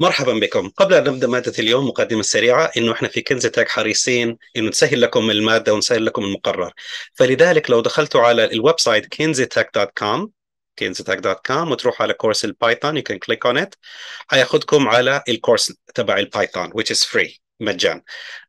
مرحبا بكم. قبل أن نبدأ مادة اليوم مقدمة سريعة إنه إحنا في Kenz Tech حريصين إنه نسهل لكم المادة ونسهل لكم المقرر. فلذلك لو دخلتوا على ال website kenzetech.com kenzetech.com وتروحوا على course ال Python you can click on it هياخدكم على ال course تبع ال Python which is free. مجان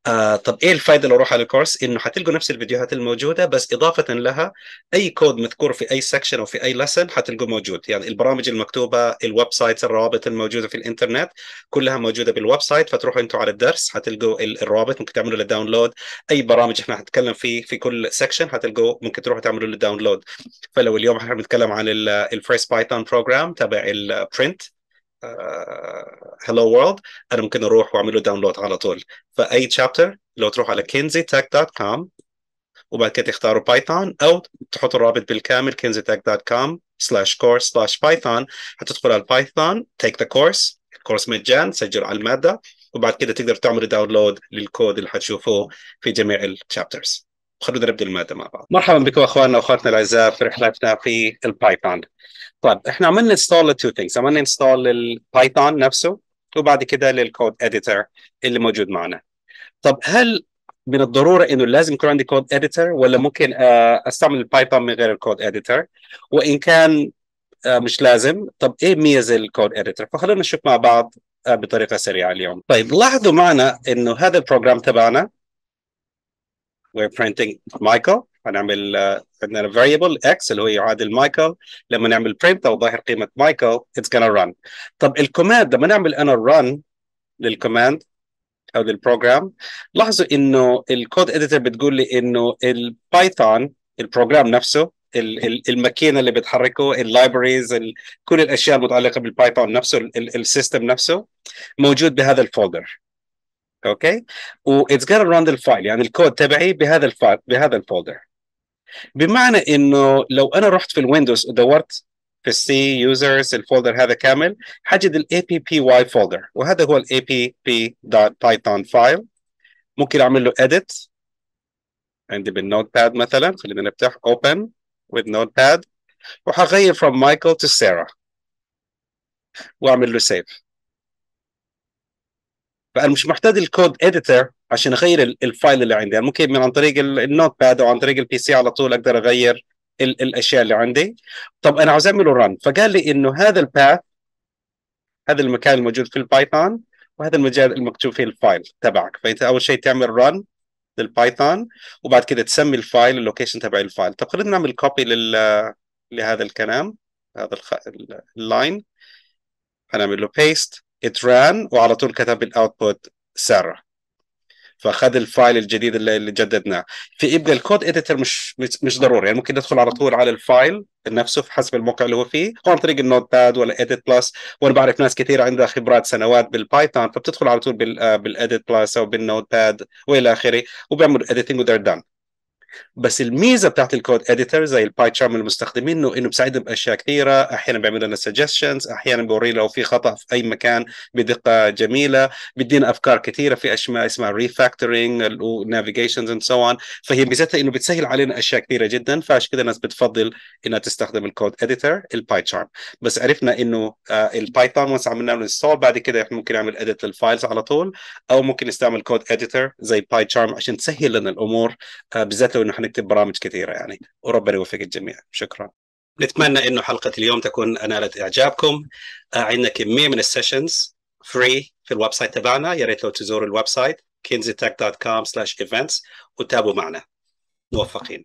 آه طب إيه الفائده لو أروح على الكورس إنه حتلقوا نفس الفيديوهات الموجودة بس إضافة لها أي كود مذكور في أي section أو في أي lesson حتلقوه موجود. يعني البرامج المكتوبة ال websites الروابط الموجودة في الإنترنت كلها موجودة بال website فتروحوا أنتم على الدرس حتلقوا الروابط ممكن تعملوا له download أي برامج إحنا حنتكلم فيه في كل section حتلقوا ممكن تروحوا تعملوا له download فلو اليوم إحنا بنتكلم عن ال first Python program تبع ال print hello world أنا ممكن أروح وأعمل له download على طول. فأي chapter لو تروح على kenzytech.com وبعد كده تختاروا Python أو تحطوا الرابط بالكامل kenzytech.com slash course slash python. هتدخل على ال Python take the course ال course مجان سجل على المادة وبعد كده تقدر تعمل download لل code اللي حتشوفوه في جميع ال chapters خلونا نبدأ المادة مع بعض. مرحبا بكم أخواننا وأخواتنا الأعزاء في رحلتنا في ال Python طيب إحنا عملنا install ل two things عملنا install لل Python نفسه وبعد كده لل code editor اللي موجود معنا. طب هل من الضرورة إنه لازم يكون عندي code editor ولا ممكن أستعمل ال Python من غير ال code editor وإن كان مش لازم طب إيه ميزة ال code editor فخلونا نشوف مع بعض بطريقة سريعة اليوم. طيب لاحظوا معنا إنه هذا ال program تبعنا we're printing Michael. هنعمل عندنا variable x اللي هو يعادل مايكل لما نعمل print أو ظاهر قيمة Michael it's gonna run. طب ال command لما نعمل أنا run لل command أو لل program لاحظوا إنه ال code editor بتقول لي إنه ال Python ال program نفسه الماكينة اللي بتحركه ال libraries كل الأشياء المتعلقة بال Python نفسه ال system نفسه موجود بهذا ال folder okay what's gonna run ال file يعني الكود تبعي بهذا ال file بهذا ال folder بمعنى إنه لو أنا رحت في ال Windows ودورت في ال C users ال folder هذا كامل حجد ال a.py folder وهذا هو ال a.py dot Python file ممكن أعمل له edit. عندي بال notepad مثلا خلينا نفتح open with notepad. وحغير from Michael to Sarah. وأعمل له save. فأنا مش محتاج ال code editor عشان أغير ال file اللي عندي. يعني ممكن من عن طريق ال notepad أو عن طريق ال PC على طول أقدر أغير ال الأشياء اللي عندي. طب أنا عاوز اعمله run فقال لي إنه هذا ال path هذا المكان الموجود في ال Python وهذا المجال المكتوب فيه ال file تبعك. فأنت أول شيء تعمل run لل Python وبعد كده تسمي ال file ال location تبع ال file. طب خلينا نعمل copy لل لهذا الكلام هذا الخ... ال line هنعمل له paste and run وعلى طول كتب ال output Sarah فاخذ ال file الجديد اللي, اللي جددناه. فيبقى ال code editor مش مش ضروري يعني ممكن ندخل على طول على ال file نفسه في حسب الموقع اللي هو فيه. أو عن طريق ال notepad ولا EditPlus وأنا بعرف ناس كثير عندها خبرات سنوات بال Python فبتدخل على طول بال EditPlus أو بال notepad وإلى آخره وبيعملوا editing و they're done بس الميزة بتاعت ال code editor زي ال PyCharm المستخدمين إنه إنه بيساعدهم باشياء كثيرة. أحيانا بيعمل لنا suggestions أحيانا بوري لو في خطأ في أي مكان بدقة جميلة بيدينا أفكار كثيرة في أشياء اسمها refactoring و navigations and so on فهي ميزتها إنه بتسهل علينا أشياء كثيرة جدا فعشان كده الناس بتفضل إنها تستخدم ال code editor ال PyCharm بس عرفنا إنه ال Python once عملنا له install بعد كده إحنا ممكن نعمل edit لل files على طول أو ممكن نستعمل code editor زي PyCharm عشان تسهل لنا الأمور بالذات لو إنه حنكتب برامج كثيرة يعني. وربنا يوفق الجميع. شكرا. نتمنى إنه حلقة اليوم تكون نالت إعجابكم. عندنا كمية من ال sessions free في ال website تبعنا. يا ريت لو تزوروا ال website kinzytech.com/events وتابعوا معنا. موفقين.